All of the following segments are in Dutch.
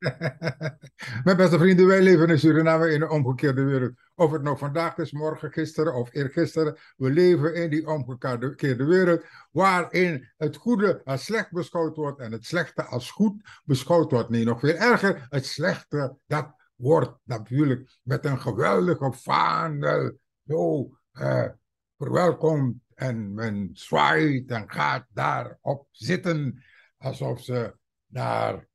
Mijn beste vrienden, wij leven in Suriname in een omgekeerde wereld. Of het nou vandaag is, morgen, gisteren of eergisteren. We leven in die omgekeerde wereld waarin het goede als slecht beschouwd wordt en het slechte als goed beschouwd wordt. Nee, nog veel erger, het slechte, dat wordt natuurlijk met een geweldige vaandel zo uh, verwelkomd. En men zwaait en gaat daarop zitten alsof ze naar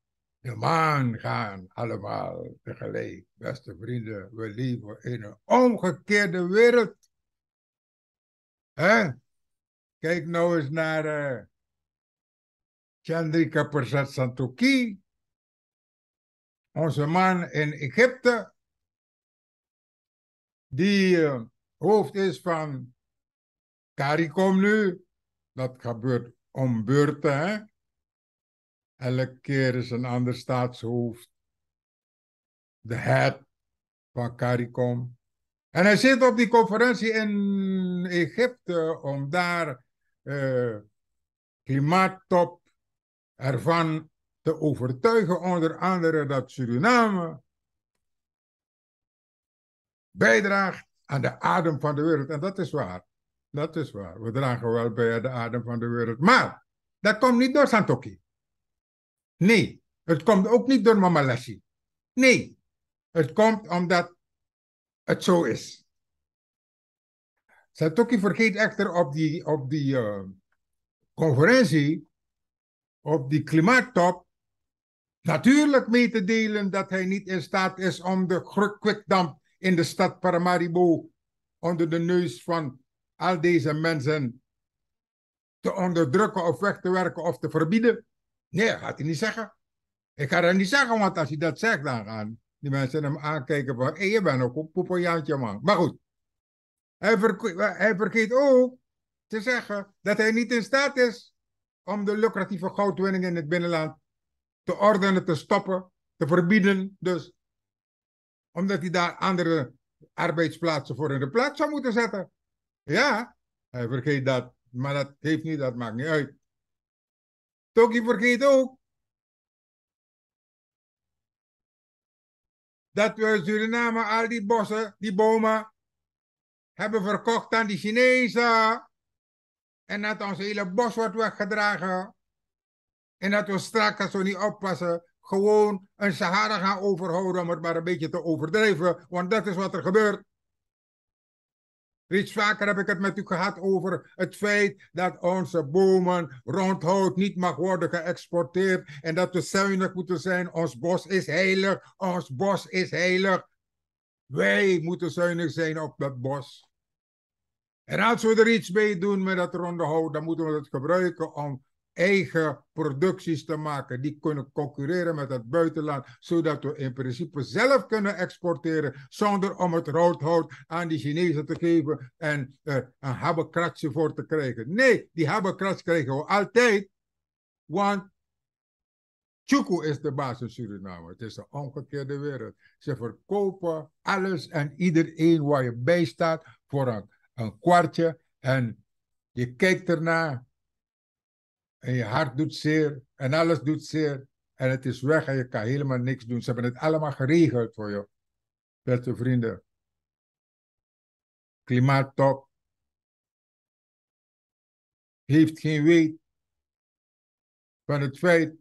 de maan gaan allemaal tegelijk. Beste vrienden, we leven in een omgekeerde wereld. Hè? Kijk nou eens naar uh, Chandrika Santokhi. Onze man in Egypte. Die uh, hoofd is van CARICOM nu. Dat gebeurt om beurten, hè? Elke keer is een ander staatshoofd de head van CARICOM. En hij zit op die conferentie in Egypte om daar uh, klimaattop ervan te overtuigen, onder andere dat Suriname bijdraagt aan de adem van de wereld. En dat is waar. Dat is waar. We dragen wel bij aan de adem van de wereld. Maar dat komt niet door Santoki. Nee, het komt ook niet door Mama Lassie. Nee, het komt omdat het zo is. Satoki vergeet echter op die, op die uh, conferentie, op die klimaattop, natuurlijk mee te delen dat hij niet in staat is om de kwikdamp in de stad Paramaribo onder de neus van al deze mensen te onderdrukken of weg te werken of te verbieden. Nee, dat gaat hij niet zeggen. Ik ga dat niet zeggen, want als hij dat zegt, dan gaan die mensen hem aankijken van, je bent ook een poepojaantje, man. Maar goed, hij, hij vergeet ook te zeggen dat hij niet in staat is om de lucratieve goudwinning in het binnenland te ordenen, te stoppen, te verbieden. Dus omdat hij daar andere arbeidsplaatsen voor in de plaats zou moeten zetten. Ja, hij vergeet dat, maar dat heeft niet, dat maakt niet uit. Toki vergeet ook dat we Suriname al die bossen, die bomen, hebben verkocht aan die Chinezen. En dat ons hele bos wordt weggedragen. En dat we straks, als we niet oppassen, gewoon een Sahara gaan overhouden om het maar een beetje te overdrijven. Want dat is wat er gebeurt. Reeds vaker heb ik het met u gehad over het feit dat onze bomen, rondhout niet mag worden geëxporteerd en dat we zuinig moeten zijn. Ons bos is heilig, ons bos is heilig. Wij moeten zuinig zijn op dat bos. En als we er iets mee doen met dat ronde hout, dan moeten we het gebruiken om eigen producties te maken. Die kunnen concurreren met het buitenland, zodat we in principe zelf kunnen exporteren zonder om het roodhout aan die Chinezen te geven en uh, een habbekratje voor te krijgen. Nee, die habbekrats krijgen we altijd, want Chuku is de baas in Suriname. Het is een omgekeerde wereld. Ze verkopen alles en iedereen waar je bij staat voor een, een kwartje en je kijkt ernaar en je hart doet zeer en alles doet zeer. En het is weg en je kan helemaal niks doen. Ze hebben het allemaal geregeld voor je. Beste vrienden. Klimaattop. Heeft geen weet van het feit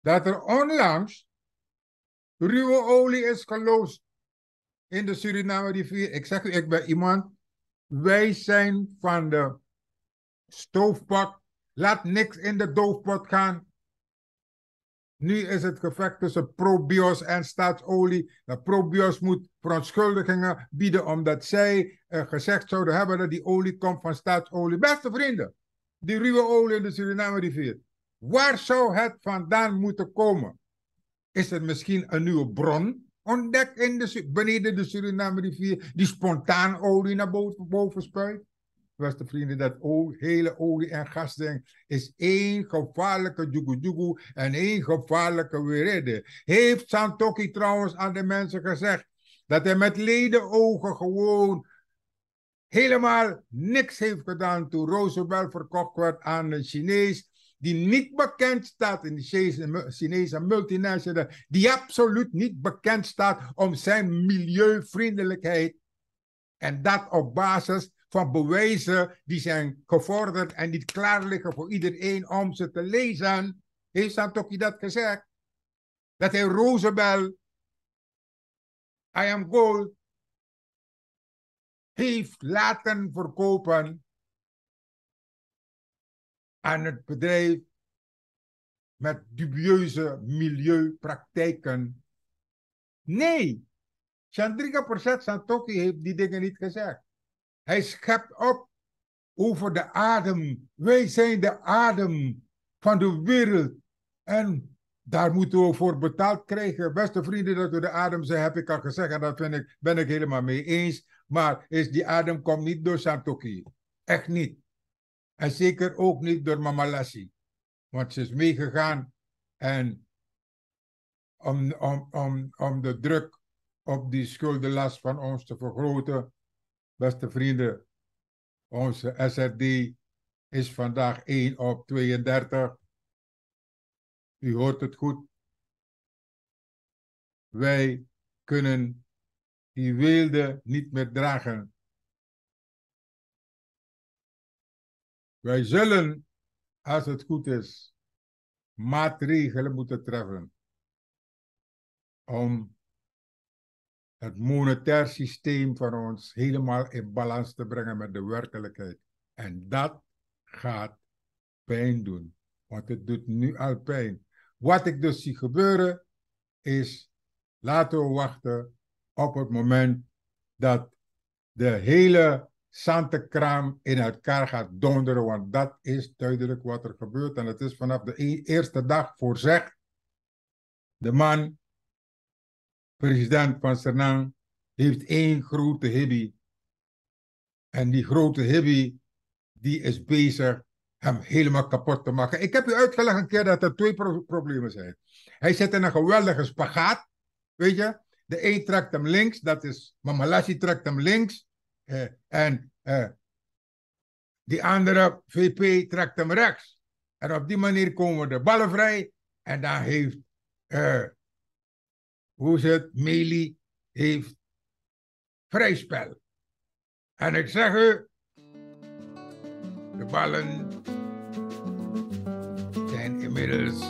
dat er onlangs ruwe olie is geloosd in de Suriname rivier. Ik zeg u, ik ben iemand. Wij zijn van de stoofpak Laat niks in de doofpot gaan. Nu is het gevecht tussen ProBios en staatsolie. De ProBios moet verontschuldigingen bieden omdat zij uh, gezegd zouden hebben dat die olie komt van staatsolie. Beste vrienden, die ruwe olie in de Suriname rivier. Waar zou het vandaan moeten komen? Is er misschien een nieuwe bron ontdekt in de, beneden de Suriname rivier die spontaan olie naar boven, boven spuit? Beste vrienden, dat hele olie- en gasding is één gevaarlijke jugu en één gevaarlijke werede. Heeft Santoki trouwens aan de mensen gezegd dat hij met ledenogen gewoon helemaal niks heeft gedaan toen Roosevelt verkocht werd aan de Chinees die niet bekend staat in de Chinese, Chinese multinational, die absoluut niet bekend staat om zijn milieuvriendelijkheid. En dat op basis van bewijzen die zijn gevorderd en niet klaar liggen voor iedereen om ze te lezen. Heeft Santoki dat gezegd? Dat hij Roosevelt, I am gold, heeft laten verkopen aan het bedrijf met dubieuze milieupraktijken. Nee, Chandrika Persat Santoki heeft die dingen niet gezegd. Hij schept op over de adem. Wij zijn de adem van de wereld. En daar moeten we voor betaald krijgen. Beste vrienden, dat we de adem zijn, heb ik al gezegd. En dat vind ik, ben ik helemaal mee eens. Maar is die adem komt niet door Santoki. Echt niet. En zeker ook niet door Mama Lassie. Want ze is meegegaan en om, om, om, om de druk op die schuldenlast van ons te vergroten. Beste vrienden, onze SRD is vandaag 1 op 32. U hoort het goed. Wij kunnen die weelde niet meer dragen. Wij zullen, als het goed is, maatregelen moeten treffen om het monetair systeem van ons helemaal in balans te brengen met de werkelijkheid. En dat gaat pijn doen, want het doet nu al pijn. Wat ik dus zie gebeuren is, laten we wachten op het moment dat de hele Santekraam in elkaar gaat donderen, want dat is duidelijk wat er gebeurt. En het is vanaf de e-, eerste dag voorzegd. De man, president van Suriname, heeft één grote hibby. En die grote hibby, die is bezig hem helemaal kapot te maken. Ik heb u uitgelegd een keer dat er twee problemen zijn. Hij zit in een geweldige spagaat, weet je. De een trekt hem links, dat is Mamalashi trekt hem links. Uh, en uh, die andere VP trekt hem rechts. En op die manier komen de ballen vrij. En dan heeft, uh, hoe het, Meli heeft vrij spel. En ik zeg u, de ballen zijn inmiddels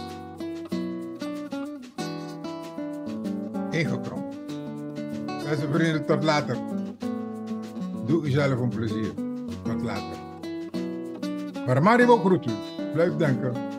ingekrompen. Beste vrienden, tot later. Doe jezelf een plezier. Tot later. Maar Mario groet u. Blijf denken.